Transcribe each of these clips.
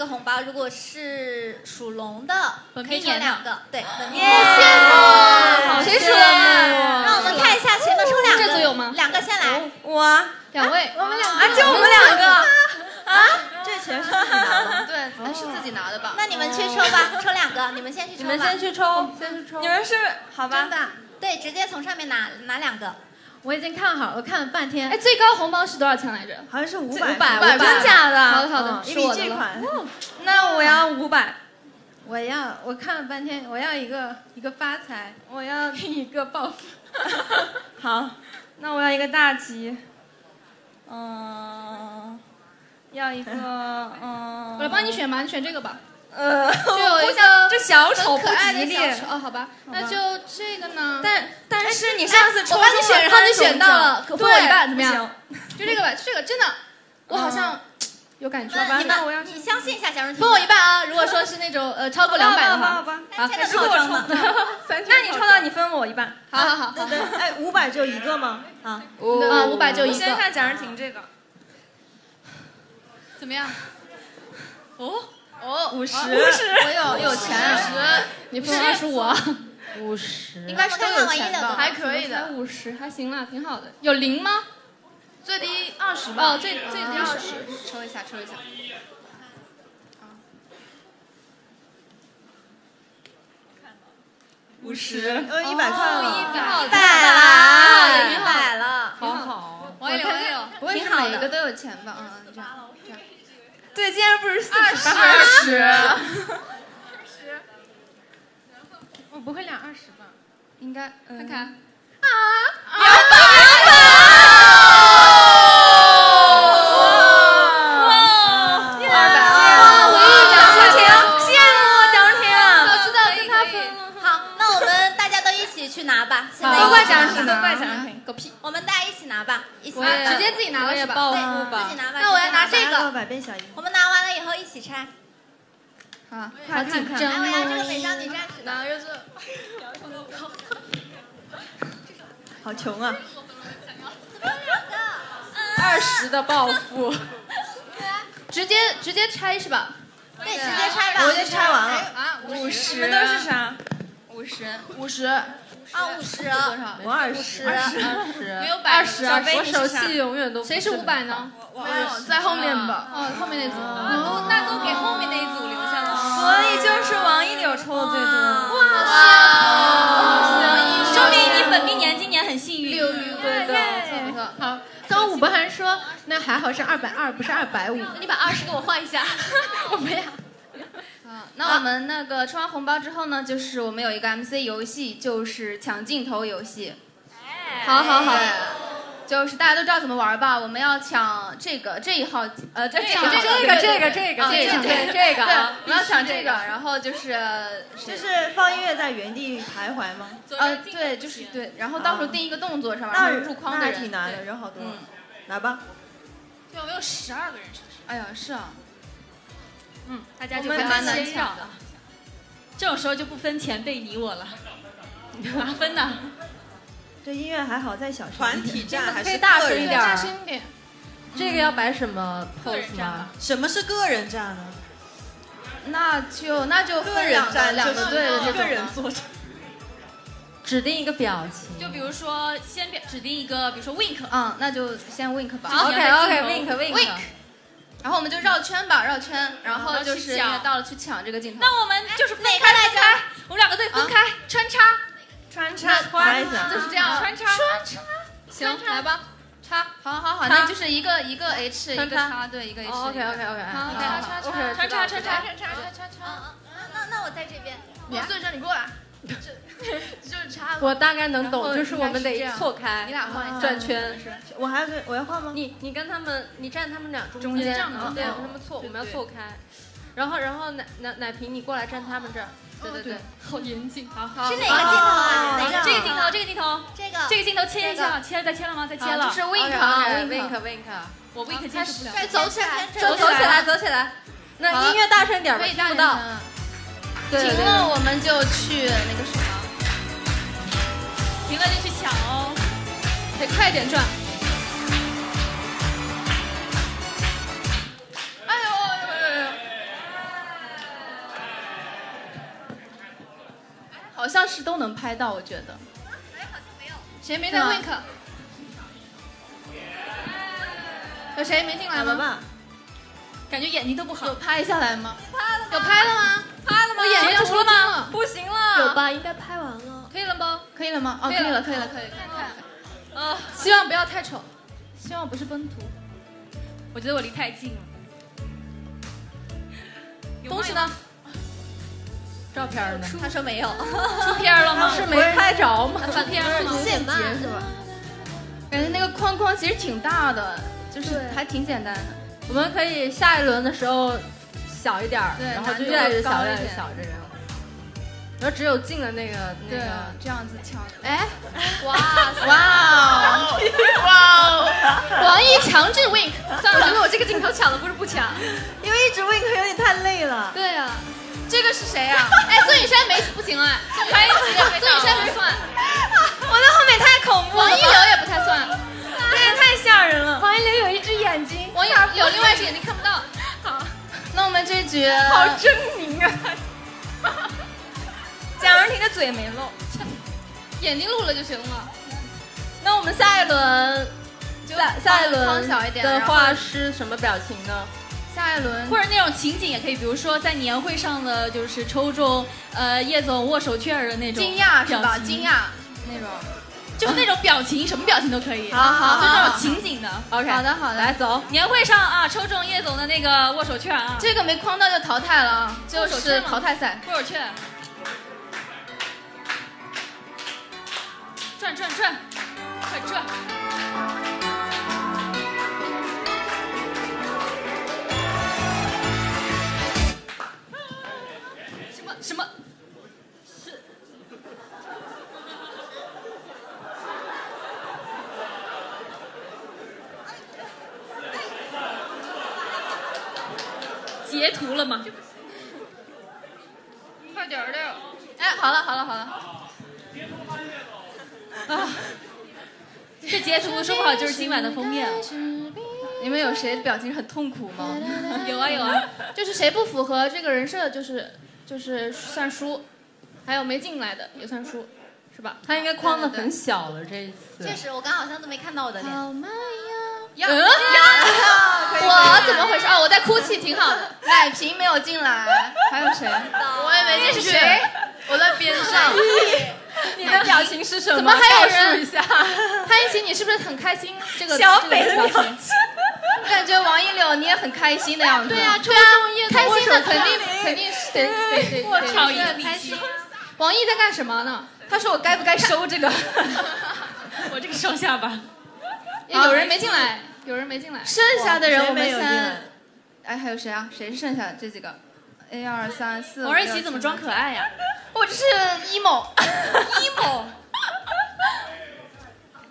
个红包，如果是属龙的，本可以命年的。抽两个，对，本命耶年羡慕。谁属羡慕。让我们看一下谁能抽两个，这组有吗？两个先来，我？啊，两位，我们两啊，就我们两个。啊，这钱是自己拿的。对，咱是自己拿的吧？那你们去抽吧，抽两个，你们先去抽吧。你们先去抽，先去抽。你们是好吧？真的，对，直接从上面拿拿两个。我已经看好了，我看了半天。哎，最高红包是多少钱来着？好像是五百百，500真假的？好的好的嗯一笔是我的了巨款。那我要五百，我要，我看了半天，我要一个一个发财，我要一个暴富。好，那我要一个大吉。嗯，要一个嗯。我来帮你选吧，你选这个吧。呃，就有一我想个这小丑可爱的不吉利哦，好吧，那就这个呢。但但是哎你上次抽我帮你选，然后你选到了，可分我一半，怎么样？就这个吧，这个真的，我好像有感觉。那你们，你相信一下小荣婷。分我一半啊！如果说是那种呃超过两百的话，好吧好，三千的如果我套装抽呢？那你抽到你分我一半。好好好对对，哎，五百只有一个吗？啊，啊五百就一个我先看贾仁婷这个，怎么样？哦哦，五十，我有有钱，十，你分二十五啊？五十应该是都有钱吧？还可以才的，五十，还行啦，挺好的。有零吗？最低二十吧。哦，最最低二十。抽一下，抽一下。五十，呃，一百块了，一百一百啦，一挺好百了，好好。王一流，王一流，不会是挺好的每个都有钱吧？嗯，这样这样。对，竟然不是四二十，十，我不会两二十吧？应该看看。二百哇我我蒋诗婷，有羡慕蒋诗婷。早知道跟他分了。好，那我们大家都一起去拿吧。现在都怪一起拿蒋诗婷，都怪蒋诗婷。狗屁！我们直接自己拿了是吧？暴对，自己拿吧。那我要拿这个百变小樱，我们拿完了以后一起拆。好，看看看，来，我要这个美少女战士好穷啊！二十的暴富，直接直接拆是吧？对，直接拆吧。我就拆完了。五十，们都是啥？五十，五十，啊，五十。多少？我二十，二十，没有百二十啊！小飞我手气永远都谁是五百呢？没有，在后面吧。哦，后面那组。都那都给后面那一组留下了。所以就是王一柳抽的最多。哇说明你本命年今年很幸运。六六对对，不错不错。好。刚武博涵说，那还好是二百二，不是二百五。你把二十给我换一下。我不要。啊，那我们那个抽完红包之后呢，就是我们有一个 MC 游戏，就是抢镜头游戏。好好好。就是大家都知道怎么玩吧？我们要抢这个这一号，呃，这这个这这个这个这个啊这个对这个啊对，我们要抢这个，然后就是就是放音乐在原地徘徊吗？呃，对，就是对，然后到时候定一个动作是吧？然那后入框的挺难的，人好多。来吧。对，我们有十二个人，是不是？哎呀，是啊。嗯，大家就蛮蛮难难抢。这种时候就不分前辈你我了，哪分呢？这音乐还好，在小声。团体战还是可以大声一点儿大声一点。这个要摆什么 pose 吗？什么是个人战呢？那就那就个分两个人战两个队的这种个人作战。指定一个表情。就比如说，先表指定一个，比如说 wink，嗯，那就先 wink 吧。OK，OK，wink，wink wink。然后我们就绕圈吧，绕圈，然后就是抢。到了去抢这个镜头。那我们就是分开来开，我们两个队分开。穿插，穿插。啥意思啊。就是这样穿插。穿插。行，穿插。来吧，插，好好好，那就是一个一个 H 一穿插。个叉，对，一个 H。哦，OK，OK，OK，好好好好好，OK，穿插穿插穿插穿插。那那我在这边。我顺着你过来，就是插。我大概能懂，就是我们得错开，你俩换一下转圈。我还要跟我要换吗？你你跟他们，你站他们俩中中间间，嗯对，他们错，我们要错开。然后然后奶奶奶瓶，你过来站他们这儿。对对对，好严谨。好，是哪个镜头啊？哦哪个这个镜头，这个镜头，这个这个镜头切一下，切了再切了吗？再切了。是 wink 啊 wink wink。我 wink 接受不了。对，走起来，走走起来，走起来。那音乐大声点听不到。停了，我们就去那个什么。评了就去抢哦，得快点转。哎呦好像是都能拍到，我觉得。谁没带 wink？、有谁没进来吗？感觉眼睛都不好。有拍下来吗？拍了吗。有拍了吗？拍了吗？我眼睛要出了吗？不行了。有吧？应该拍。可以了吗？哦，可以了可以了，可以了，可以了。可以了啊，希望不要太丑。希望不是奔图。我觉得我离太近了。东西？呢？照片呢？他说没有，出片了吗？是没拍着吗？翻篇了吗？现吧？是吧？感觉那个框框其实挺大的，就是还挺简单的。我们可以下一轮的时候小一点儿，然后就越来越小，一越来越小这样。然后只有进了那个那对个，，这样子抢。哎，哇 哇哦！哇哦！王一强制 wink，算了，我觉得我这个镜头抢的不是不抢。因为一直 wink 有点太累了。对呀，这个是谁啊？哎，孙雨山没不行啊，拍一集也被孙雨山没算，我在后面太恐怖了王一流也不太算，这也太吓人了。王一流有一只眼睛，王一有另外一只眼睛看不到。好，那我们这局好狰狞啊！蒋雯婷的嘴没露，眼睛录了就行了。那我们下一轮，下下一轮的话是什么表情呢？下一轮或者那种情景也可以，比如说在年会上的，就是抽中呃叶总握手券的那种惊讶是吧？惊，讶那种。就是那种表情，什么表情都可以。好好好就那种情景的。OK，好的好的来走。年会上啊，抽中叶总的那个握手券啊，这个没框到就淘汰了啊，就是握手券吗淘汰赛。握手券，转转转，快转！什么什么？是截图了吗？快点儿的。哎，好了好了好了，啊，这截图说不好就是今晚的封面。你们有谁表情很痛苦吗？有啊有啊，就是谁不符合这个人设，就是就是算输，还有没进来的也算输，是吧？他应该框的很小了这一次。确实，我刚好像都没看到我的脸。好吗呀嗯，我 怎么回事？哦，我在哭泣，挺好的。奶瓶没有进来，还有谁？我也没进去。我在边上。你的表情是什么？怎么还有人一下？潘一奇，你是不是很开心？这个小这北的表情，我感觉王一柳你也很开心的样子。对呀，抽中叶开心的肯定肯定是得得得得得开心。王毅在干什么呢？他说我该不该收这个？我这个双下巴。有人没进来，有人没进来。剩下的人我们谁没有进来先，哎，还有谁啊？谁是剩下的这几个？A 二三四。王瑞琪怎么装可爱呀？我这是 emo。emo。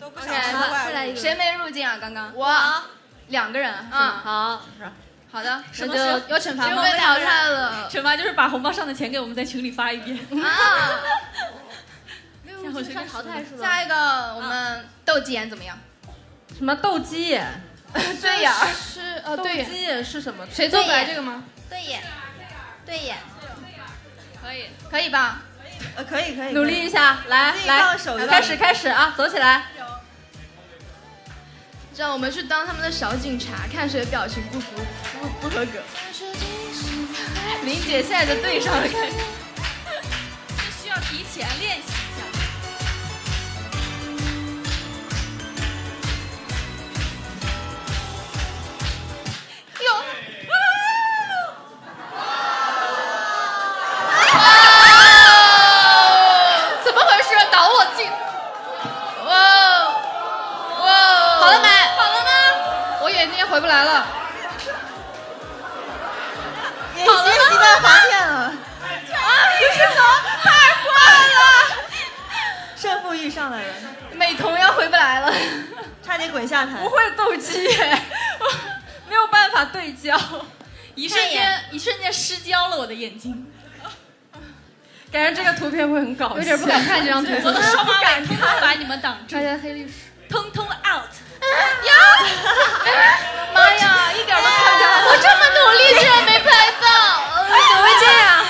都不 OK，想说好，再来一个。谁没入镜啊？刚刚我两个人是啊？好，好的，那就有惩罚吗？谁被淘汰了？惩罚就是把红包上的钱给我们在群里发一遍。啊！没有入境上淘汰是吧？下一个我们斗鸡眼怎么样？什么斗鸡眼？对眼儿。是呃斗对，鸡眼是什么？谁做白这个吗？对眼，对眼。可以。可以吧？呃，可以可以，努力一下，来来开始开始啊，走起来！这样我们去当他们的小警察，看谁表情不符不不合格。林姐现在就对上了，回不来了。演习鸡蛋滑片了，啊，不是吗？太坏了，胜负欲上来了，美瞳要回不来了。差点滚下台不。会斗鸡眼，没有办法对焦，一瞬间，一瞬间失焦了我的眼睛。感觉这个图片会很搞笑，有点不敢看这张图。我的双马尾通通把你们挡住大，家黑历史。通通 out。呀，妈呀，一点都看不到！我这么努力，居然没拍到，怎么会这样？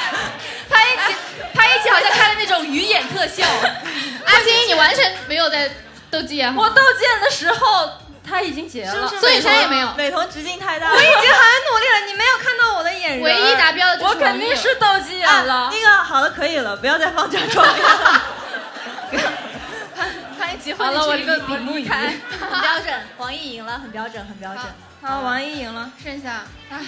拍一起，拍一起，好像开了那种鱼眼特效。阿金，你完全没有在斗鸡眼。我斗鸡眼的时候。他已经结了，所以山也没有。美瞳直径太大，我已经很努力了，你没有看到我的眼神。唯一达标的就是我肯定是斗鸡眼了。那个好了，可以了，不要再放假装了。好了，我这个屏幕一开，很标准，王毅赢了，很标准，很标准。好，王毅赢了。剩下哎，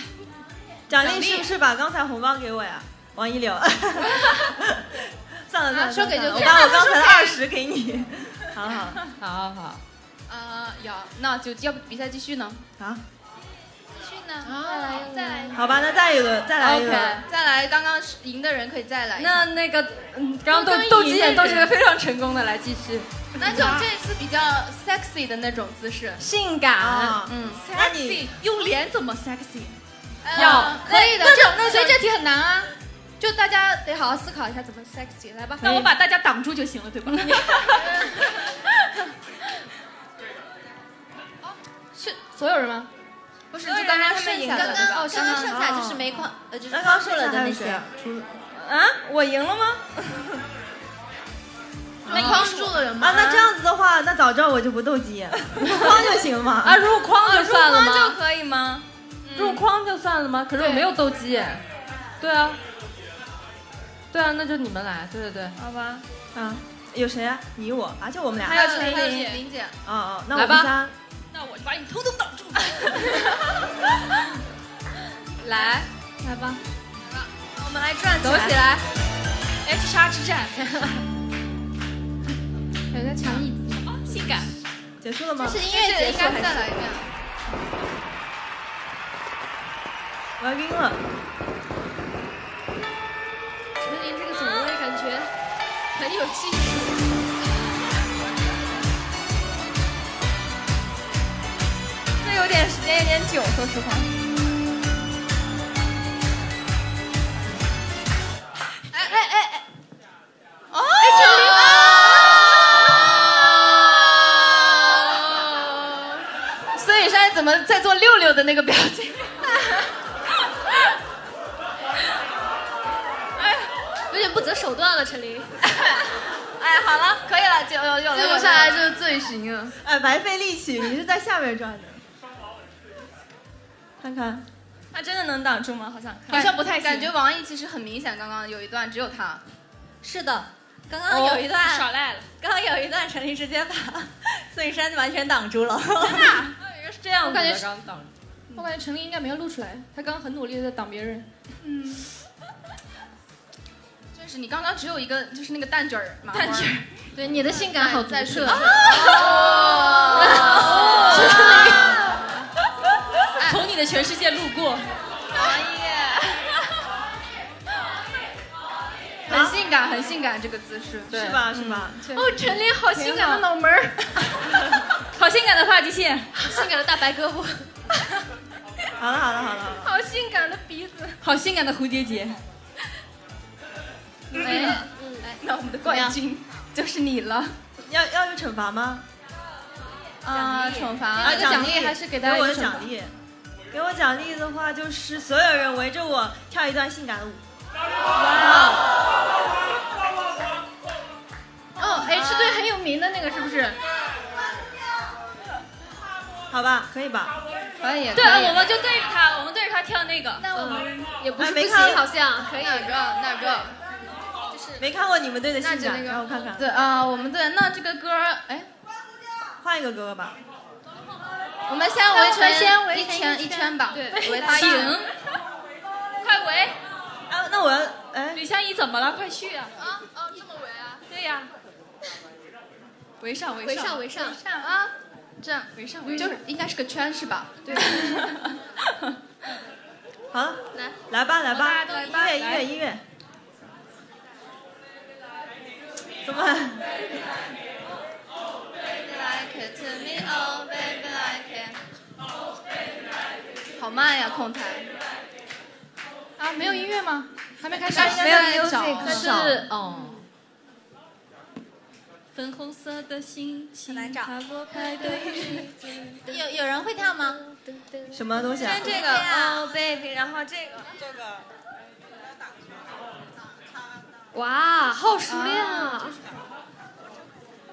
奖励 是不是把刚才红包给我呀？王一柳。算了算了，说给就给我把我刚才的二十给你。好好好好好，呃，有那就要不比赛继续呢？好，呢？再来再来，好吧，那再一轮，再来一 OK，轮。再来，刚刚赢的人可以再来。那那个，嗯，刚刚斗斗鸡眼斗是个非常成功的，来继续。那就这次比较 sexy 的那种姿势。性感，啊，嗯那你用脸怎么 sexy？要呃可以的，那这种那所以这题很难啊，就大家得好好思考一下怎么 sexy，来吧。那我把大家挡住就行了，对吧？是所有人吗？不是就刚刚剩下的刚刚哦，刚刚剩下就是没框，呃，就是刚刚框住了的那些啊，？我赢了吗？没框住的人吗？啊，那这样子的话，那早知道我就不斗鸡眼，入框就行吗。啊，入框就算了入框就吗？可以吗？入框就算了吗？可是我没有斗鸡眼。对啊，对啊，那就你们来。对对对，好吧，啊，有谁啊？你我，啊，就我们俩。还有陈还有琳，林姐，哦哦，那我们仨。那我就把你统统挡住。来，来吧，来吧我们来转起走起来。H 杀之战，有在抢椅子。性感。结束了吗？是音乐节应该束还是？再来一遍。我要晕了。陈琳这个走位感觉很有技术。点时间有点久，说实话。哎哎哎哎！哦，陈琳孙雨山怎么在做六六的那个表情？哎有点不择手段了，陈琳。哎，好了，可以了，就有有了。记录下来就是罪行啊！哎，白费力气，你是在下面转的。看看，他真的能挡住吗？好像。好像不太行感觉王毅其实很明显，刚刚有一段只有他。是的，刚刚有一段，耍赖了。刚刚有一段陈琳直接把孙雨山完全挡住了。是这样子的，我感觉是刚挡住。我感觉陈琳应该没有露出来，他刚刚很努力的在挡别人。嗯就是你刚刚只有一个，就是那个蛋卷儿麻花。蛋卷儿对，你的性感好独在特。从你 的全世界路过，王爷很性感，很性感这个姿势，对是？吧？是吧？哦，陈琳好性感的脑门儿，好性感的发际线，性感的大白胳膊，好了，好了，好了。好性感的鼻子。好性感的蝴蝶结。哎，那我们的冠军就是你了要要有惩罚吗？啊！惩罚啊，这个奖励还是给大家一个奖励。给我奖励的话，就是所有人围着我跳一段性感的舞。哦，H 队很有名的那个是不是？好吧，可以吧？可以，对，我们就对着他，我们对着他跳那个。那我们也不是不行，哎没看好像可以。哪个哪个？没看过你们队的性感，让我看看。对啊，我们队那这个歌儿，哎，换一个哥哥吧。我们先围成先围一圈成一圈吧，对围他一圈。行，快围！啊，那我要哎，吕香怡怎么了？快去啊！啊哦，这么围啊？对呀，围上围上围上围上。啊，这样围上围就是应该是个圈是吧？对。好了，来来吧，来吧，音乐，音乐，音乐。怎么？好慢呀，控台。啊，没有音乐吗？还没开始。没有是 music 哦。粉红色的心情。有有人会跳吗？什么东西啊？这个哦，baby，然后这个。哇，好熟练啊！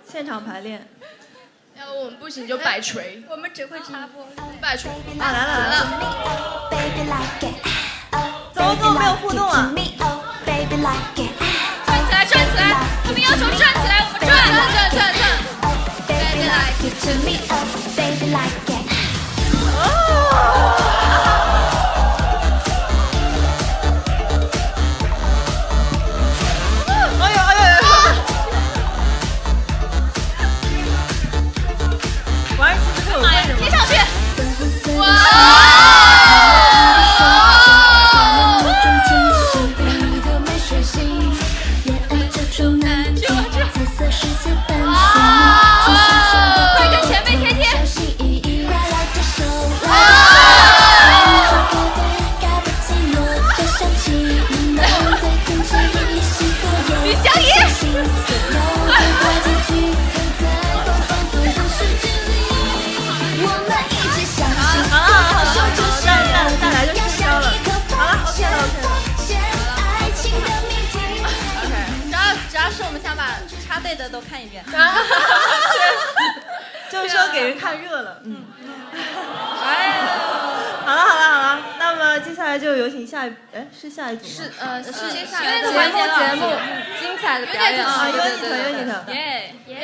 现场排练。要不我们不行就摆锤，我们只会插播。摆锤。啊，来了来了.怎么跟我没有互动啊 oh. 转起来，转起来！他们要求转起来，我们转，转，转，转。Baby like 的都看一遍。就是说给人看热了，嗯。哎呀，好了好了好了，那么接下来就有请下一，哎，是下一组吗？是呃是接下因为来的环节了节目精彩的表演啊，啊，有你的有你的。耶耶！